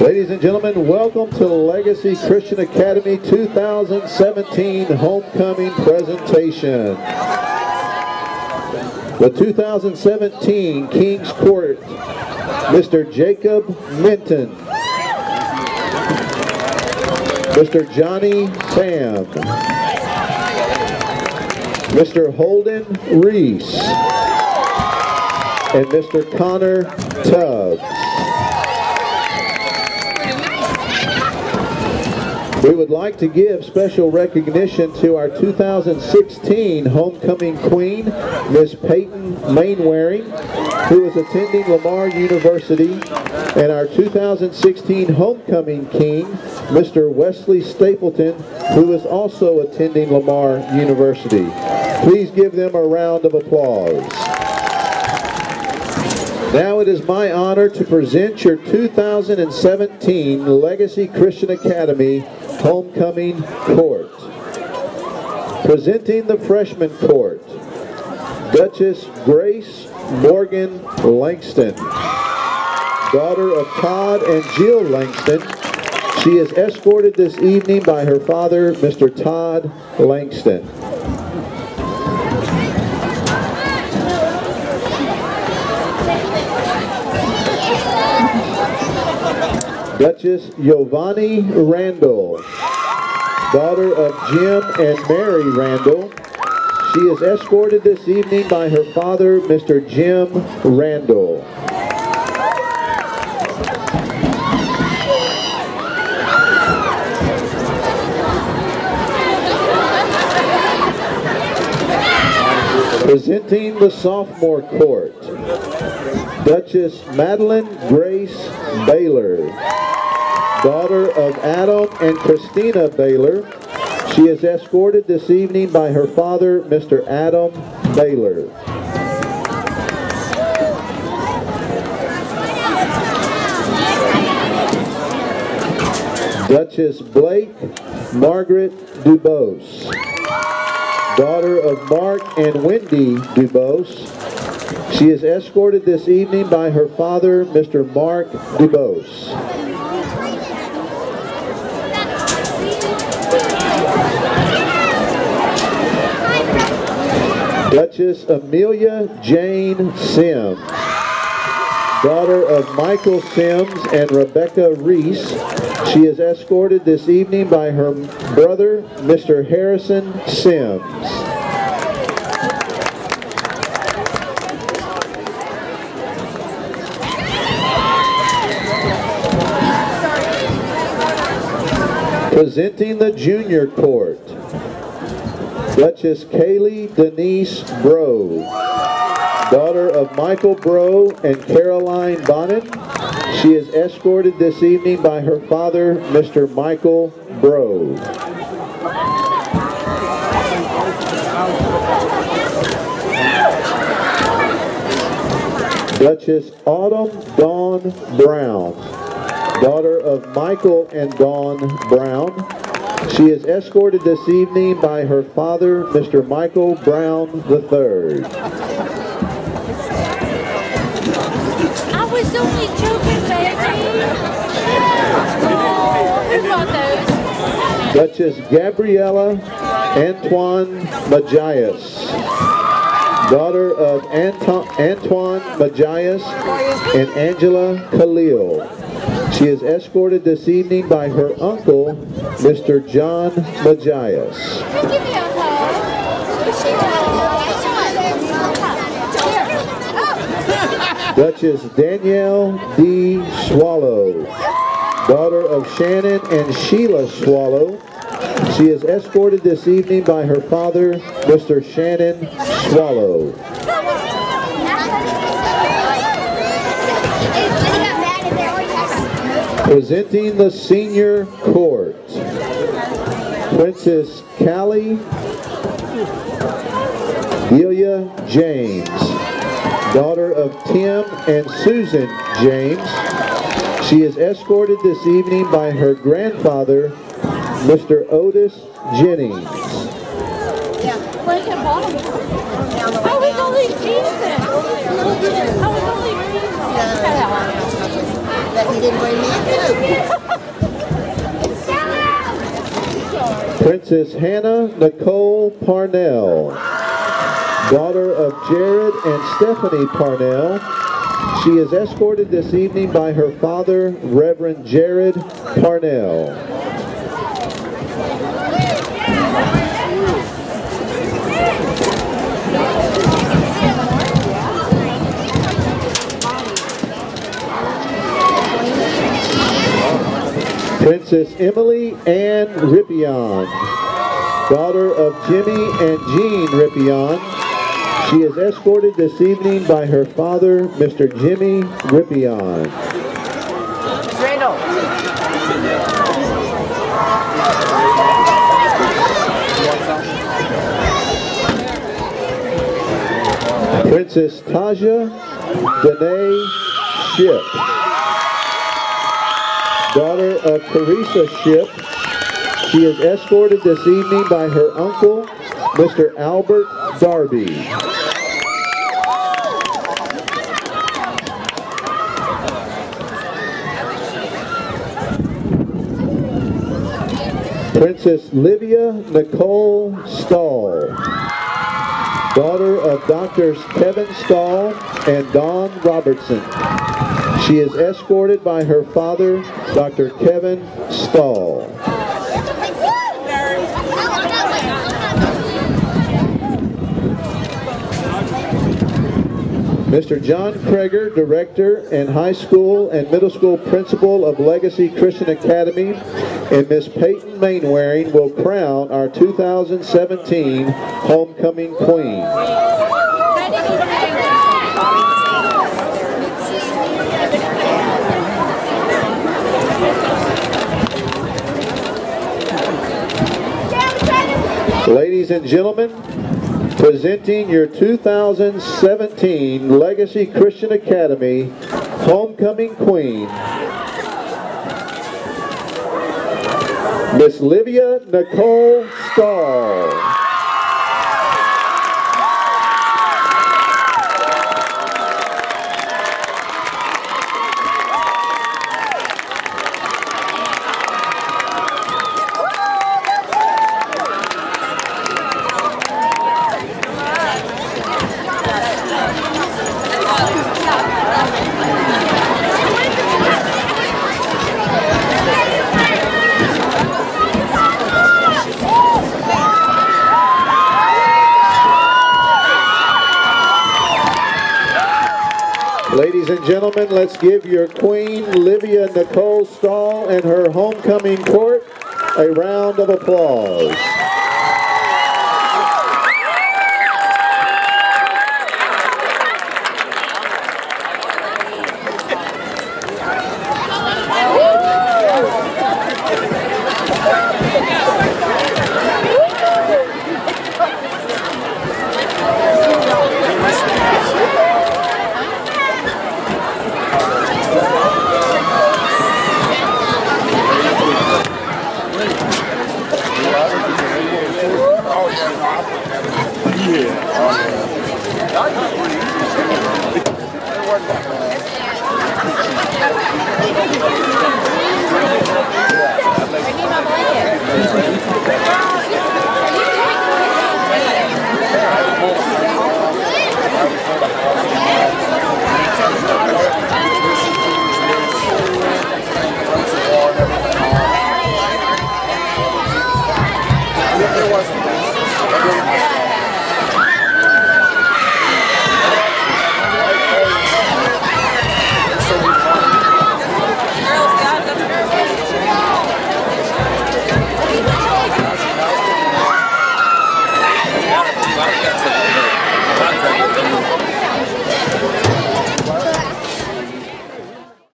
Ladies and gentlemen, welcome to Legacy Christian Academy 2017 Homecoming Presentation. The 2017 King's Court, Mr. Jacob Minton, Mr. Johnny Sam, Mr. Holden Reese, and Mr. Connor Tubbs. We would like to give special recognition to our 2016 homecoming queen, Miss Peyton Mainwaring, who is attending Lamar University, and our 2016 homecoming king, Mr. Wesley Stapleton, who is also attending Lamar University. Please give them a round of applause. Now it is my honor to present your 2017 Legacy Christian Academy Homecoming Court. Presenting the freshman court, Duchess Grace Morgan Langston, daughter of Todd and Jill Langston. She is escorted this evening by her father, Mr. Todd Langston. Duchess Giovanni Randall, daughter of Jim and Mary Randall. She is escorted this evening by her father, Mr. Jim Randall. Presenting the sophomore court, Duchess Madeline Grace Baylor, daughter of Adam and Christina Baylor. She is escorted this evening by her father, Mr. Adam Baylor. Duchess Blake Margaret Dubose, daughter of Mark and Wendy Dubose. She is escorted this evening by her father, Mr. Mark Dubose. Duchess Amelia Jane Sims, daughter of Michael Sims and Rebecca Reese. She is escorted this evening by her brother, Mr. Harrison Sims. Presenting the junior court, Duchess Kaylee Denise Bro, daughter of Michael Bro and Caroline Bonin. She is escorted this evening by her father, Mr. Michael Bro. Duchess Autumn Dawn Brown, daughter of Michael and Dawn Brown. She is escorted this evening by her father, Mr. Michael Brown III. I was only joking, baby. Oh, who brought those? Duchess Gabriella Antoine Magias, daughter of Anto Antoine Magias and Angela Khalil. She is escorted this evening by her uncle, Mr. John Magias. Duchess Danielle D. Swallow, daughter of Shannon and Sheila Swallow. She is escorted this evening by her father, Mr. Shannon Swallow. Presenting the senior court, Princess Callie Delia James, daughter of Tim and Susan James. She is escorted this evening by her grandfather, Mr. Otis Jennings. Frank and bottom. I was oh, only teasing. I was only teasing. Bet you didn't bring me a. Princess Hannah Nicole Parnell, daughter of Jared and Stephanie Parnell. She is escorted this evening by her father, Reverend Jared Parnell. Princess Emily Ann Rippion, daughter of Jimmy and Jean Rippion. She is escorted this evening by her father, Mr. Jimmy Rippion. Randall. Princess Taja Danae Ship, daughter of Teresa Ship. She is escorted this evening by her uncle, Mr. Albert Darby. Princess Livia Nicole Stahl, daughter of Doctors Kevin Stahl and Don Robertson. She is escorted by her father, Dr. Kevin Stahl. Mr. John Kreger, Director and High School and Middle School Principal of Legacy Christian Academy, and Miss Peyton Mainwaring will crown our 2017 Homecoming Queen. Ladies and gentlemen, presenting your 2017 Legacy Christian Academy Homecoming Queen, Miss Livia Nicole Stahl. Ladies and gentlemen, let's give your queen, Livia Nicole Stahl, and her homecoming court a round of applause.